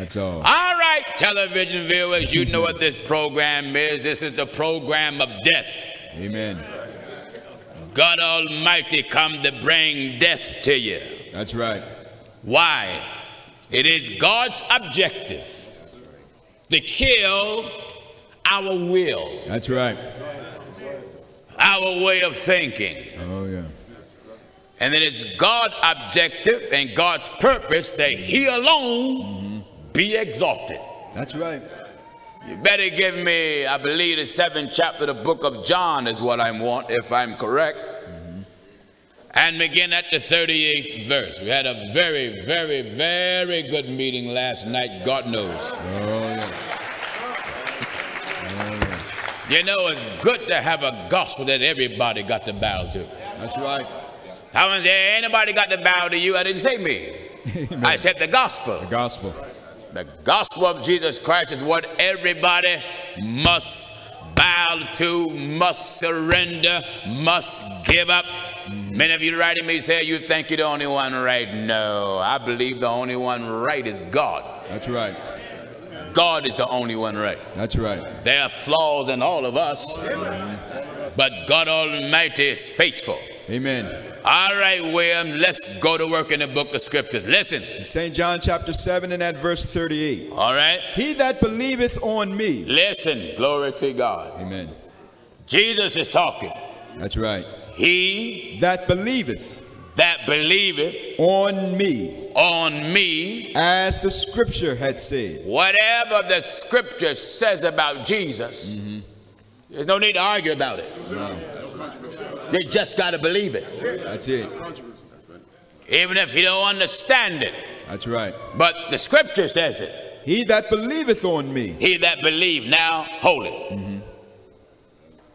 That's all. All right, television viewers, you know what this program is. This is the program of death. Amen. God Almighty come to bring death to you. That's right. Why? It is God's objective to kill our will, That's right. our way of thinking. Oh, yeah. And then it's God's objective and God's purpose that He alone be exalted. That's right. You better give me, I believe, the seventh chapter of the book of John is what I want, if I'm correct. Mm-hmm. And begin at the 38th verse. We had a very, very, very good meeting last night, God knows. Oh, yeah. You know, it's good to have a gospel that everybody got to bow to. That's right. Someone say, anybody got to bow to you? I didn't say me. I said the gospel. The gospel. The gospel of Jesus Christ is what everybody must bow to, must surrender, must give up. Many of you writing me say you think you're the only one right. No, I believe the only one right is God. That's right. God is the only one right. That's right. There are flaws in all of us, but God Almighty is faithful. Amen. All right, William, let's go to work in the book of scriptures. Listen, St. John chapter 7 and at verse 38. all right? He that believeth on me. Listen, glory to God. Amen. Jesus is talking. That's right. He That believeth that believeth on me, on me, as the scripture had said. whatever the scripture says about Jesus, mm-hmm. there's no need to argue about it. You just got to believe it, That's it. even if you don't understand it. That's right. But the scripture says it. He that believeth on me. He that believe now, hold it. Mm-hmm.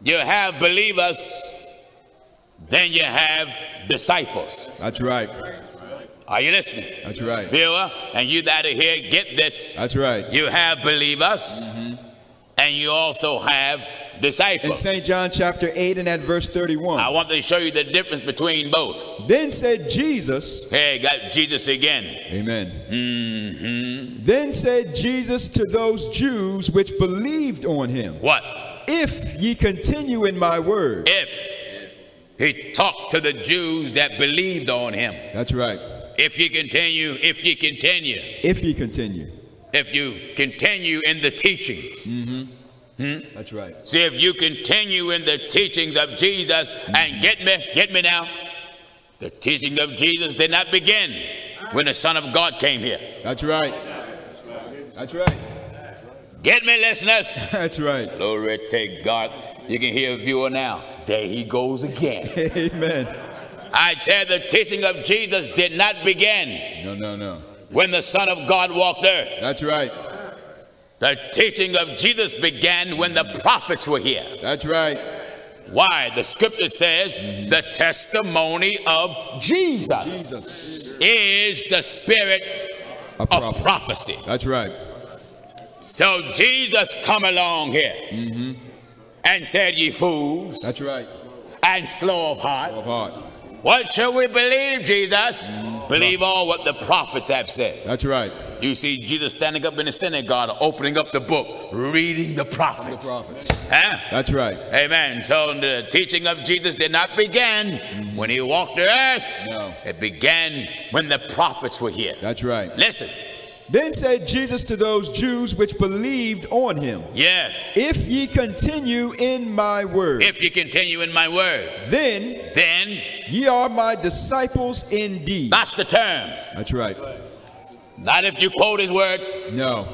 You have believers, then you have disciples. That's right. Are you listening? That's right. Viewer, and you that are here, get this. That's right. You have believers, mm-hmm. and you also have In. St. John chapter 8 and at verse 31. I want to show you the difference between both. Then said Jesus, Hey, got Jesus again. Amen. hmm Then said Jesus to those Jews which believed on him, What? If ye continue in my word. If he talked to the Jews that believed on him. That's right. If you continue, if you continue, If ye continue. if you continue in the teachings. Hmm? That's right. See, if you continue in the teachings of Jesus, and get me, get me now, the teaching of Jesus did not begin when the Son of God came here. That's right. That's right. Get me, listeners. That's right. Glory to God. You can hear a viewer now. There he goes again. Amen. I said the teaching of Jesus did not begin No, no, no. when the Son of God walked earth. That's right. The teaching of Jesus began when the prophets were here. That's right. Why? The scripture says the testimony of Jesus, Jesus. is the spirit of prophet. prophecy. That's right. So Jesus come along here mm-hmm. and said, ye fools That's right. and slow of heart. Of heart. What shall we believe, Jesus? Mm-hmm. Believe all what the prophets have said. That's right. You see Jesus standing up in the synagogue, opening up the book, reading the prophets. The prophets. prophets. Huh? That's right. Amen. So the teaching of Jesus did not begin when he walked the earth. No. It began when the prophets were here. That's right. Listen. Then said Jesus to those Jews which believed on him, Yes. If ye continue in my word, If you continue in my word, then then ye are my disciples indeed. that's the terms. That's right. Not if you quote his word, No.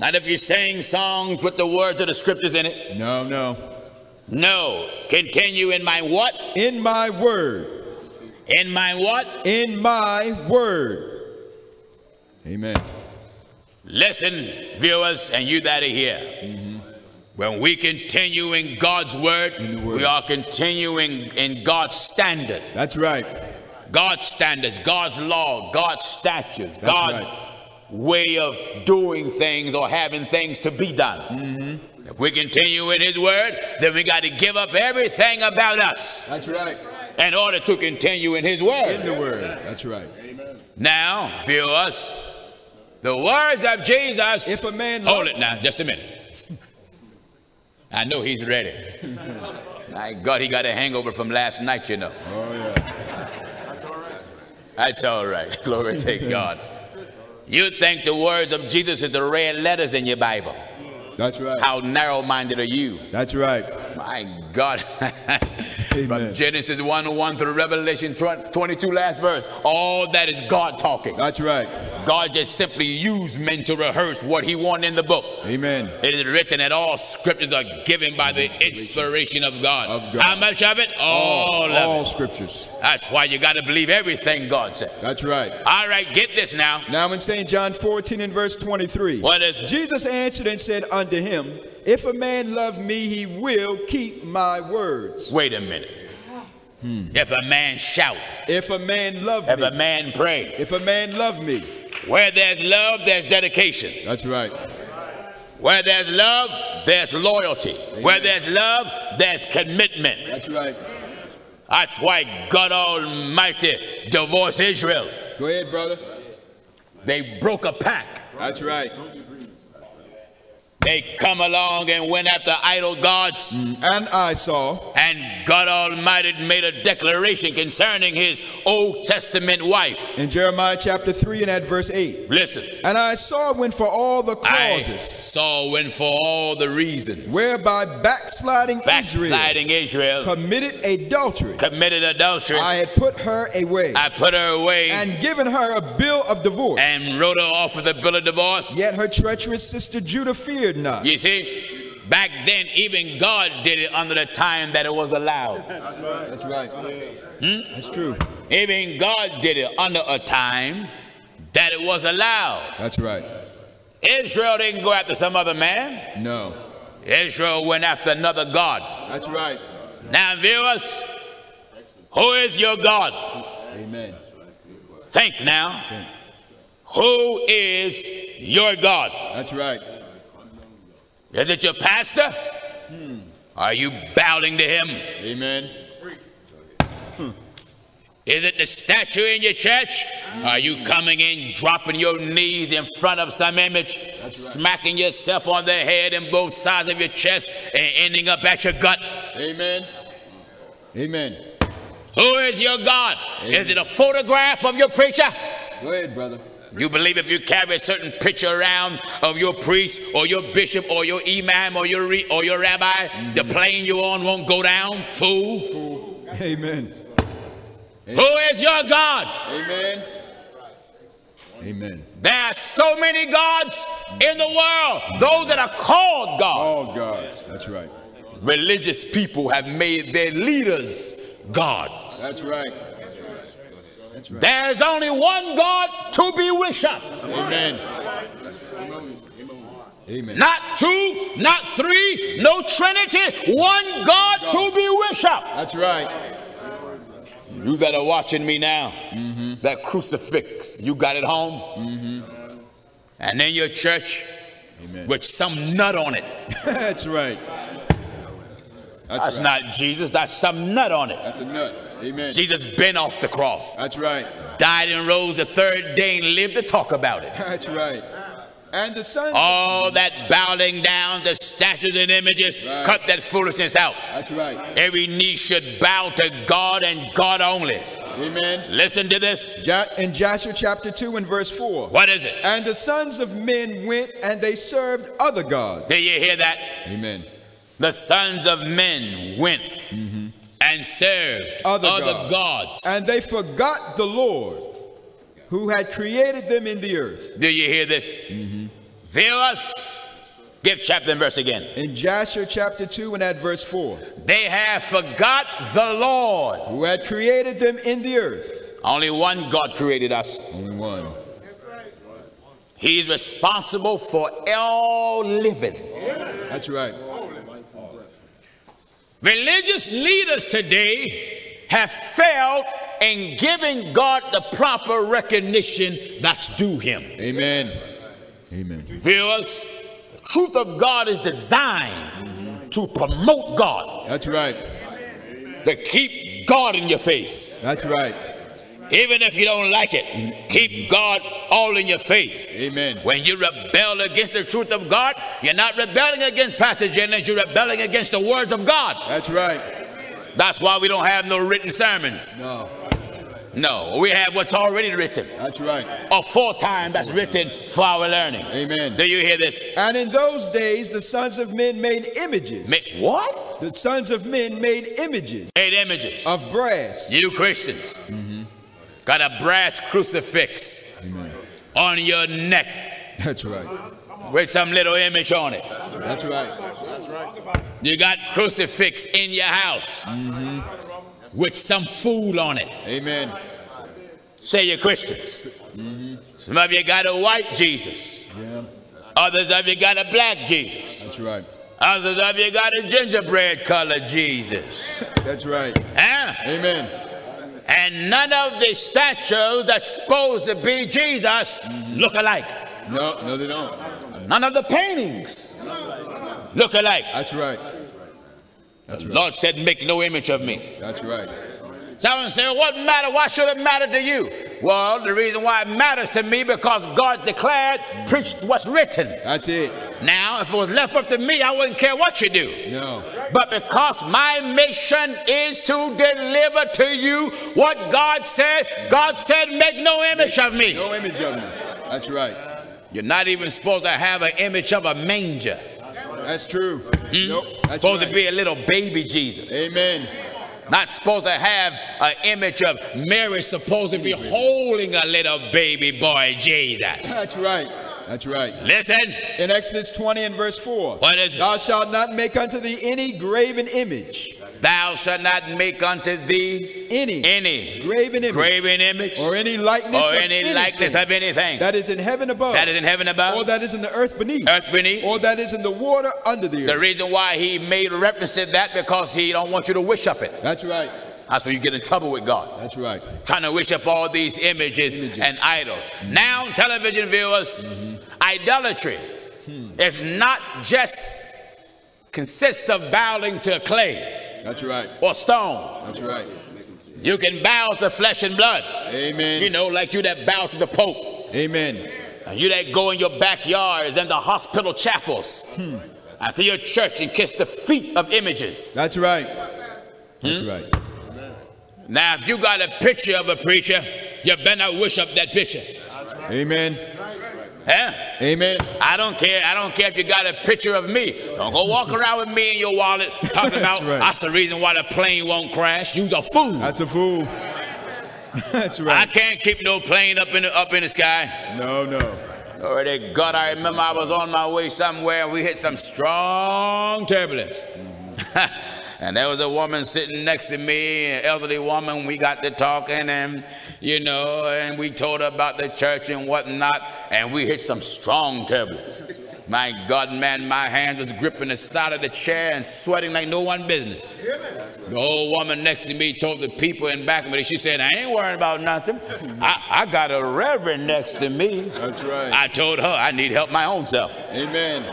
not if you sing songs with the words of the scriptures in it. No, no. No. Continue in my what? In my word. In my what? In my word. Amen. Listen, viewers, and you that are here. Mm-hmm. When we continue in God's word, In word. we are continuing in God's standard. That's right. God's standards, God's law, God's statutes, That's God's right. way of doing things or having things to be done. Mm-hmm. If we continue in His word, then we got to give up everything about us That's right. in order to continue in His word. In the word. That's right. Amen. Now, us The words of Jesus. If a man hold it now, just a minute. I know he's ready. My God, he got a hangover from last night, you know. That's all right. Glory to God. You think the words of Jesus is the red letters in your Bible. That's right. How narrow minded are you? That's right. My God. From Genesis 1 1 through Revelation 22, last verse, all that is God talking. That's right. God just simply used men to rehearse what he wanted in the book. Amen. It is written that all scriptures are given by the inspiration of God. Of God. How much of it? All, of all it. scriptures. That's why you got to believe everything God said. That's right. All right, get this now. Now in St. John 14 and verse 23. What is it? Jesus answered and said unto him, If a man love me, he will keep my words. Wait a minute. If a man shout, If a man love if me, a man pray, if a man love me. where there's love, there's dedication. That's right. Where there's love, there's loyalty. Where there's love, there's commitment. That's right. That's why God Almighty divorced Israel. Go ahead, brother. They broke a pact. That's right. They come along and went after idol gods. And I saw And God Almighty made a declaration concerning his Old Testament wife. in Jeremiah chapter 3 and at verse 8. Listen, And I saw when for all the causes. I saw when for all the reasons whereby backsliding, backsliding Israel Israel committed adultery, committed adultery, I had put her away I put her away and given her a bill of divorce. and wrote her off with a bill of divorce. Yet her treacherous sister Judah feared not. You see, back then, even God did it under the time that it was allowed. That's right. Hmm? That's true. Even God did it under a time that it was allowed. That's right. Israel didn't go after some other man. No. Israel went after another God. That's right. Now, viewers, who is your God? Amen. Think now. Who is your God? That's right. Is it your pastor? Hmm. Are you bowing to him? Amen. Hmm. Is it the statue in your church? Hmm. Are you coming in, dropping your knees in front of some image, smacking yourself on the head and both sides of your chest, and ending up at your gut? Amen. Amen. Who is your God? Is it a photograph of your preacher? Go ahead, brother. You believe if you carry a certain picture around of your priest or your bishop or your imam or your re- or your rabbi, the mm-hmm. plane you're on won't go down, fool. Amen. Who is your God? Amen. Amen. There are so many gods in the world, those that are called God. All gods. That's right. Religious people have made their leaders gods. That's right. That's right. There's only one God to be worshiped. Amen. Amen. Not two, not three, no Trinity, one God to be worshiped. That's right. You that are watching me now, that crucifix, you got it home? Mm-hmm. And in your church, Amen. with some nut on it. That's right. That's right. not Jesus, that's some nut on it. That's a nut. Amen. Jesus been off the cross, That's right. died and rose the third day and lived to talk about it. That's right. And the sons. All that bowing down to statues and images, Right. cut that foolishness out. That's right. Every knee should bow to God and God only. Amen. Listen to this. In Jasher chapter 2 and verse 4. What is it? And the sons of men went and they served other gods. Do you hear that? Amen. The sons of men went mm-hmm. And served Other other, gods. gods. And they forgot the Lord who had created them in the earth. Do you hear this? Mm-hmm. Viewers, give chapter and verse again. In Jasher chapter 2 and at verse 4. They have forgot the Lord. Who had created them in the earth. Only one God created us. Only one. He's responsible for all living. That's right. Religious leaders today have failed in giving God the proper recognition that's due him. Amen. Amen. Viewers, the truth of God is designed to promote God, That's right. to keep God in your face. That's right. Even if you don't like it, keep God all in your face. Amen. When you rebel against the truth of God, you're not rebelling against Pastor Jennings, you're rebelling against the words of God. That's right. That's why we don't have no written sermons. No. No, we have what's already written. That's right. A four time that's written for our learning. Amen. Do you hear this? And in those days, the sons of men made images. Ma- what? the sons of men made images Made images. of brass. You Christians mm-hmm. Got a brass crucifix on your neck That's right. with some little image on it. That's right. That's right. You got crucifix in your house mm-hmm. with some food on it. Amen. Say you're Christians. Some of you got a white Jesus. Yeah. Others of you got a black Jesus. That's right. Others of you got a gingerbread colored Jesus. That's right. Huh? Amen. And none of the statues that's supposed to be Jesus look alike. No, no, they don't. None of the paintings look alike. That's right. The Lord said, Make no image of me. That's right. Someone say, What matter? Why should it matter to you? Well, the reason why it matters to me because God declared, preached what's written. That's it. Now, if it was left up to me, I wouldn't care what you do. No. But because my mission is to deliver to you what God said, God said, Make no image of me. No image of me. That's right. You're not even supposed to have an image of a manger. That's true. Hmm? Nope. That's supposed right. to be a little baby Jesus. Amen. Not supposed to have an image of Mary supposed to be holding a little baby boy Jesus. That's right. That's right. Listen, In Exodus 20 and verse 4. What is it? Thou shalt not make unto thee any graven image. Thou shalt not make unto thee Any, any graven image. graven image or any likeness or of any anything likeness of anything that is in heaven above. that is in heaven or that is in the earth beneath. earth beneath. or that is in the water under the earth. The reason why he made reference to that because he don't want you to wish up it. That's right. That's where you get in trouble with God. That's right. Trying to wish up all these images, Images. and idols. Now, television viewers, mm-hmm. idolatry hmm. is not just consist of bowing to clay That's right. or stone. That's right. You can bow to flesh and blood. Amen. You know, like you that bow to the Pope. Amen. And you that go in your backyards and the hospital chapels. And to your church and kiss the feet of images. That's right. That's Hmm? right. Now, if you got a picture of a preacher, you better not wish up that picture. Amen. Huh? Amen. I don't care. I don't care if you got a picture of me. Don't go walk around with me in your wallet talking That's about right. that's the reason why the plane won't crash. You's a fool. That's a fool. That's right. I can't keep no plane up in the up in the sky. No, no. Already God, I remember I was on my way somewhere and we hit some strong turbulence. Mm-hmm. and there was a woman sitting next to me, an elderly woman. We got to talking and, you know, and we told her about the church and whatnot. And we hit some strong turbulence. My God, man, my hands was gripping the side of the chair and sweating like no one business. The old woman next to me told the people in back of me, she said, I ain't worried about nothing. I, I got a reverend next to me. That's right. I told her I need help my own self. Amen.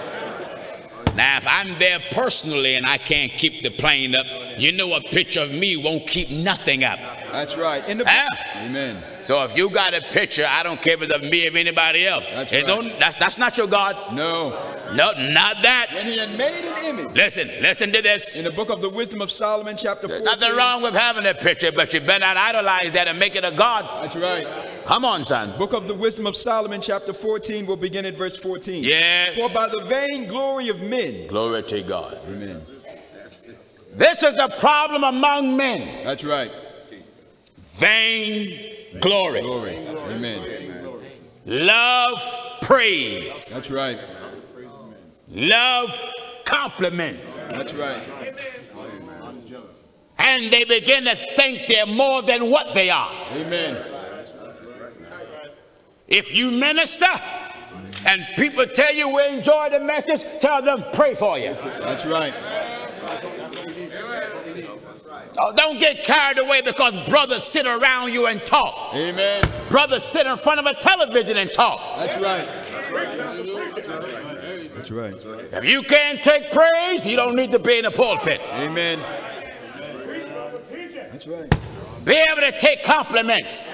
Now, if I'm there personally and I can't keep the plane up, you know a picture of me won't keep nothing up. That's right. In the Huh? Amen. So if you got a picture, I don't care if it's of me or anybody else. That's It right. don't, that's, that's not your God. No. No, not that. When he had made an image. Listen, listen to this. In the book of the Wisdom of Solomon, chapter 14. Nothing wrong with having a picture, but you better not idolize that and make it a God. That's right. Come on, son. Book of the Wisdom of Solomon, chapter 14, we'll begin at verse 14. Yes. For by the vain glory of men. Glory to God. Amen. This is the problem among men. That's right. Vain glory. Glory. Amen. Love praise. That's right. Love compliments. That's right. Amen. And they begin to think they're more than what they are. Amen. If you minister and people tell you we enjoy the message, tell them pray for you. That's right. Oh, don't get carried away because brothers sit around you and talk. Amen. Brothers sit in front of a television and talk. That's right. That's right. If you can't take praise, you don't need to be in the pulpit. Amen. That's right. Be able to take compliments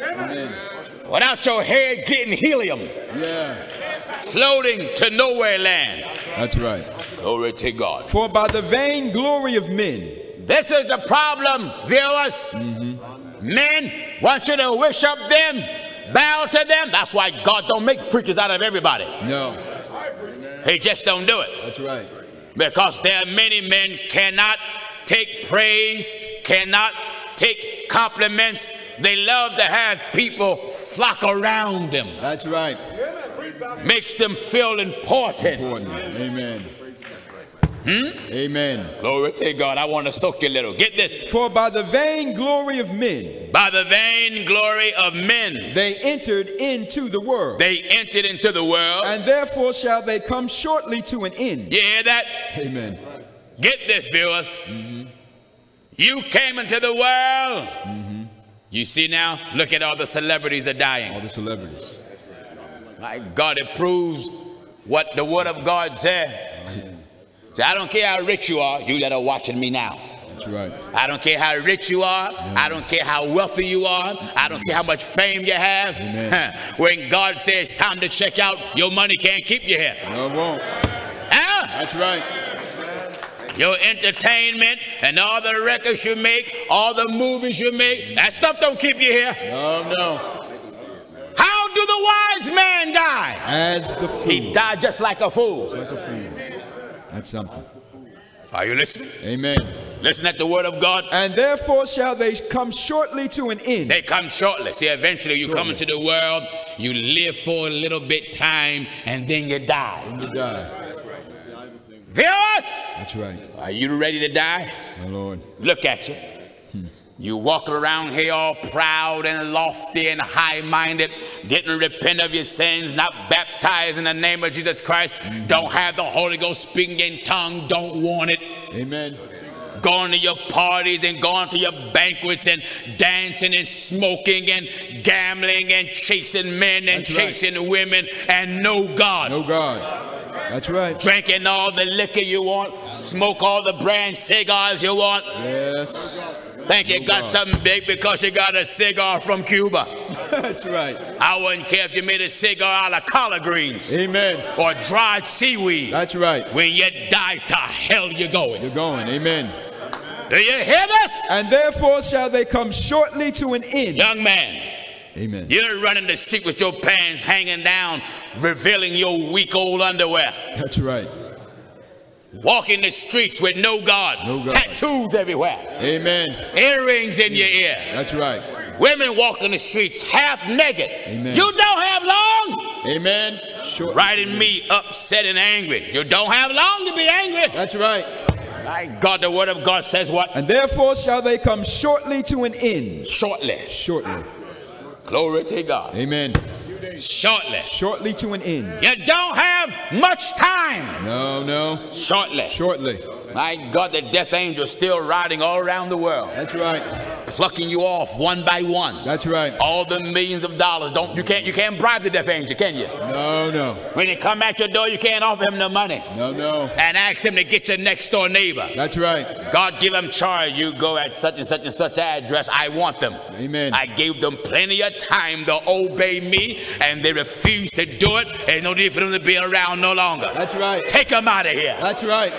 without your head getting helium, Yeah. floating to nowhere land. That's right. Glory to God. For by the vain glory of men, This is the problem, viewers. Mm-hmm. Men want you to wish up them, bow to them. That's why God don't make preachers out of everybody. no, He just don't do it. that's right. Because there are many men cannot take praise, cannot take compliments. They love to have people flock around them. That's right. Makes them feel important. Important. Amen. Hmm? Amen. Glory to God. I want to soak you a little. Get this. For by the vain glory of men, By the vain glory of men, they entered into the world, they entered into the world. and therefore shall they come shortly to an end. You hear that? Amen. Get this, viewers. Mm-hmm. You came into the world. You see now, look at all the celebrities are dying. All the celebrities. My God, it proves what the Word of God said. So I don't care how rich you are, you that are watching me now. That's right. I don't care how rich you are. I don't care how wealthy you are. I don't care how much fame you have. Amen. when God says time to check out, your money can't keep you here. No, it won't. Huh? That's right. Your entertainment and all the records you make, all the movies you make, that stuff don't keep you here. No, no. How do the wise man die? As the fool. He died just like a fool. Just Like a fool. That's something. Are you listening? Amen. Listen at the word of God. And therefore shall they come shortly to an end. They come shortly. See, eventually you come into the world, you live for a little bit time, and then you die. To die. Viewers, That's right. are you ready to die? My Lord. Look at you. You walking around here all proud and lofty and high-minded, didn't repent of your sins, not baptized in the name of Jesus Christ, mm-hmm. don't have the Holy Ghost speaking in tongue, don't want it. Amen. going to your parties and going to your banquets and dancing and smoking and gambling and chasing men and That's right. chasing women and no God. No God. That's right. Drinking all the liquor you want, smoke all the brand cigars you want. Yes. Think you got God. something big because you got a cigar from Cuba. That's right. I wouldn't care if you made a cigar out of collard greens Amen. or dried seaweed. That's right. When you die, to hell you're going. You're going. Amen. Do you hear this? And therefore shall they come shortly to an end. Young man, Amen. You're running the street with your pants hanging down, revealing your weak old underwear. That's right. Walking the streets with no God, No God. tattoos everywhere, Amen. earrings in your ear. That's right. Women walking the streets half naked. Amen. You don't have long. Amen. Writing me upset and angry. You don't have long to be angry. That's right. My God, the word of God says what? And therefore shall they come shortly to an end. Shortly. Shortly. Glory to God. Amen. Shortly. Shortly to an end. You don't have much time. No, no. Shortly. Shortly. My God, the death angel is still riding all around the world, That's right. Plucking you off one by one. That's right. All the millions of dollars. Don't you can't you can't bribe the death angel, can you? No, no. When he come at your door, you can't offer him the money No, no. and ask him to get your next door neighbor. That's right. God give him charge. You go at such and such and such address. I want them. Amen. I gave them plenty of time to obey me, and they refused to do it. There's no need for them to be around no longer. That's right. Take them out of here. That's right.